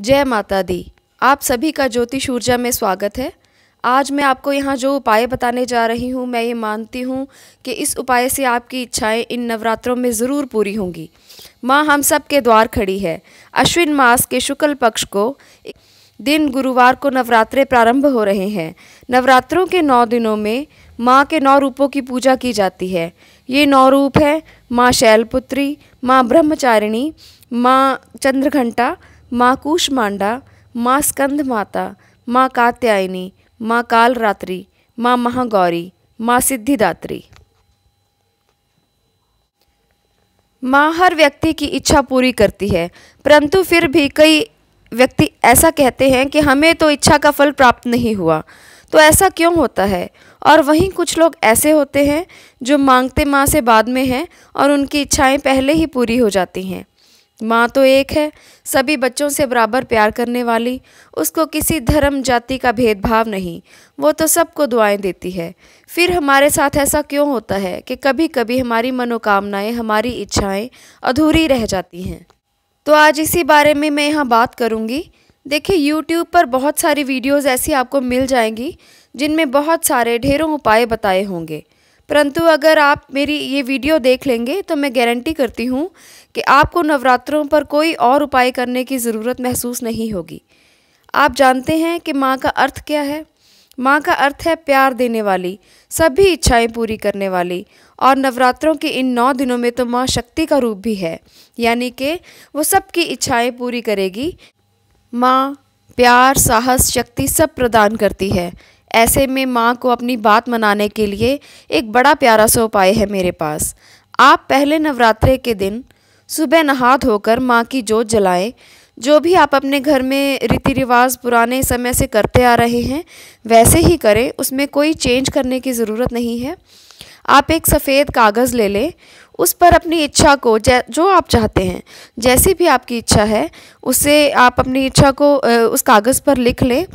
जय माता दी। आप सभी का ज्योतिष ऊर्जा में स्वागत है। आज मैं आपको यहाँ जो उपाय बताने जा रही हूँ, मैं ये मानती हूँ कि इस उपाय से आपकी इच्छाएँ इन नवरात्रों में ज़रूर पूरी होंगी। माँ हम सब के द्वार खड़ी है। अश्विन मास के शुक्ल पक्ष को दिन गुरुवार को नवरात्रे प्रारंभ हो रहे हैं। नवरात्रों के नौ दिनों में माँ के नौ रूपों की पूजा की जाती है। ये नौ रूप है, माँ शैलपुत्री, माँ ब्रह्मचारिणी, माँ चंद्रघंटा माँ कूष्मांडा, माँ स्कंद माता माँ कात्यायनी, माँ कालरात्रि, माँ महागौरी, माँ सिद्धिदात्री। माँ हर व्यक्ति की इच्छा पूरी करती है, परंतु फिर भी कई व्यक्ति ऐसा कहते हैं कि हमें तो इच्छा का फल प्राप्त नहीं हुआ तो ऐसा क्यों होता है? और वहीं कुछ लोग ऐसे होते हैं जो मांगते माँ से बाद में हैं और उनकी इच्छाएँ पहले ही पूरी हो जाती हैं। माँ तो एक है, सभी बच्चों से बराबर प्यार करने वाली, उसको किसी धर्म, जाति का भेदभाव नहीं, वो तो सबको दुआएँ देती है। फिर हमारे साथ ऐसा क्यों होता है कि कभी कभी हमारी मनोकामनाएँ, हमारी इच्छाएँ अधूरी रह जाती हैं? तो आज इसी बारे में मैं यहाँ बात करूँगी। देखिए यूट्यूब पर बहुत सारी वीडियोज़ ऐसी आपको मिल जाएँगी, जिनमें बहुत सारे ढेरों उपाय बताए होंगे। परंतु अगर आप मेरी ये वीडियो देख लेंगे तो मैं गारंटी करती हूँ कि आपको नवरात्रों पर कोई और उपाय करने की ज़रूरत महसूस नहीं होगी। आप जानते हैं कि माँ का अर्थ क्या है? माँ का अर्थ है प्यार देने वाली, सभी इच्छाएँ पूरी करने वाली, और नवरात्रों के इन नौ दिनों में तो माँ शक्ति का रूप भी है, यानी कि वो सबकी इच्छाएँ पूरी करेगी। माँ प्यार, साहस, शक्ति सब प्रदान करती है। ऐसे में माँ को अपनी बात मनाने के लिए एक बड़ा प्यारा सा उपाय है मेरे पास। आप पहले नवरात्रे के दिन सुबह नहा धोकर माँ की जोत जलाएँ। जो भी आप अपने घर में रीति रिवाज पुराने समय से करते आ रहे हैं, वैसे ही करें। उसमें कोई चेंज करने की ज़रूरत नहीं है। आप एक सफ़ेद कागज़ ले लें। उस पर अपनी इच्छा को जो आप चाहते हैं, जैसी भी आपकी इच्छा है, उसे आप अपनी इच्छा को उस कागज़ पर लिख लें।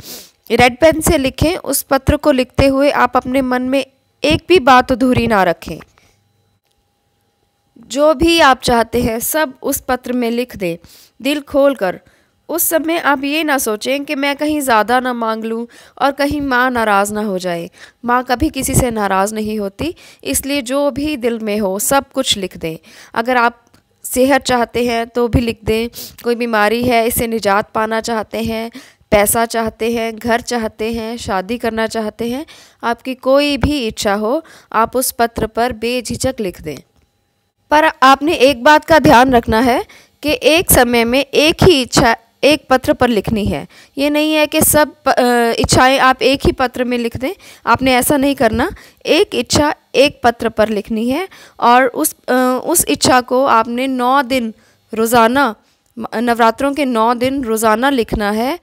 रेड पेन से लिखें, उस पत्र को लिखते हुए आप अपने मन में एक भी बात अधूरी ना रखें। जो भी आप चाहते हैं, सब उस पत्र में लिख दें। दिल खोल कर। उस समय आप ये ना सोचें कि मैं कहीं ज़्यादा ना मांग लूँ और कहीं माँ नाराज़ ना हो जाए। माँ कभी किसी से नाराज़ नहीं होती, इसलिए जो भी दिल में हो, सब कुछ लिख दें। अगर आप सेहत चाहते हैं तो भी लिख दें। कोई बीमारी है इससे निजात पाना चाहते हैं पैसा चाहते हैं, घर चाहते हैं, शादी करना चाहते हैं, आपकी कोई भी इच्छा हो, आप उस पत्र पर बेझिझक लिख दें। पर आपने एक बात का ध्यान रखना है कि एक समय में एक ही इच्छा, एक पत्र पर लिखनी है। ये नहीं है कि सब इच्छाएँ आप एक ही पत्र में लिख दें। आपने ऐसा नहीं करना। एक इच्छा एक पत्र पर लिखनी है और उस उस इच्छा को आपने नौ दिन रोज़ाना, नवरात्रों के नौ दिन रोज़ाना लिखना है।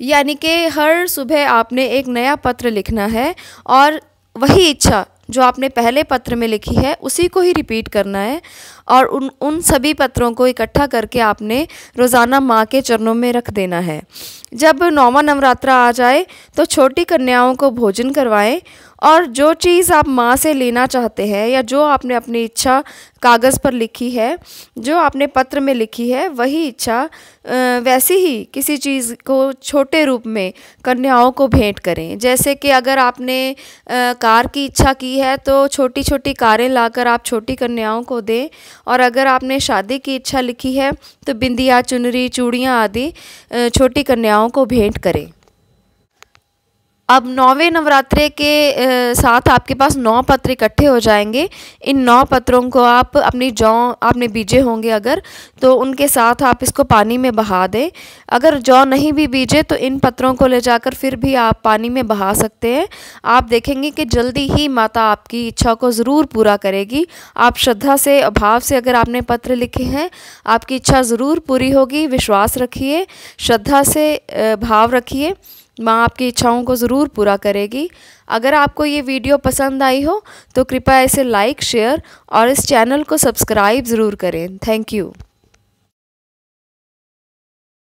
यानी कि हर सुबह आपने एक नया पत्र लिखना है और वही इच्छा जो आपने पहले पत्र में लिखी है, उसी को ही रिपीट करना है और उन उन सभी पत्रों को इकट्ठा करके आपने रोज़ाना माँ के चरणों में रख देना है। जब नौवा नवरात्रा आ जाए तो छोटी कन्याओं को भोजन करवाएँ और जो चीज़ आप माँ से लेना चाहते हैं या जो आपने अपनी इच्छा कागज़ पर लिखी है, जो आपने पत्र में लिखी है, वही इच्छा वैसी ही किसी चीज़ को छोटे रूप में कन्याओं को भेंट करें। जैसे कि अगर आपने कार की इच्छा की है तो छोटी छोटी कारें लाकर आप छोटी कन्याओं को दें। और अगर आपने शादी की इच्छा लिखी है तो बिंदिया, चुनरी, चूड़ियाँ आदि छोटी कन्याओं को भेंट करें। अब नौवें नवरात्रे के साथ आपके पास नौ पत्र इकट्ठे हो जाएँगे। इन नौ पत्रों को आप अपनी जौ, आपने बीजे होंगे अगर तो उनके साथ आप इसको पानी में बहा दें। अगर जौ नहीं भी बीजे तो इन पत्रों को ले जाकर फिर भी आप पानी में बहा सकते हैं। आप देखेंगे कि जल्दी ही माता आपकी इच्छा को ज़रूर पूरा करेगी। आप श्रद्धा से, अभाव से अगर आपने पत्र लिखे हैं, आपकी इच्छा ज़रूर पूरी होगी। विश्वास रखिए, श्रद्धा से भाव रखिए। माँ आपकी इच्छाओं को ज़रूर पूरा करेगी। अगर आपको ये वीडियो पसंद आई हो तो कृपया इसे लाइक शेयर और इस चैनल को सब्सक्राइब ज़रूर करें। Thank you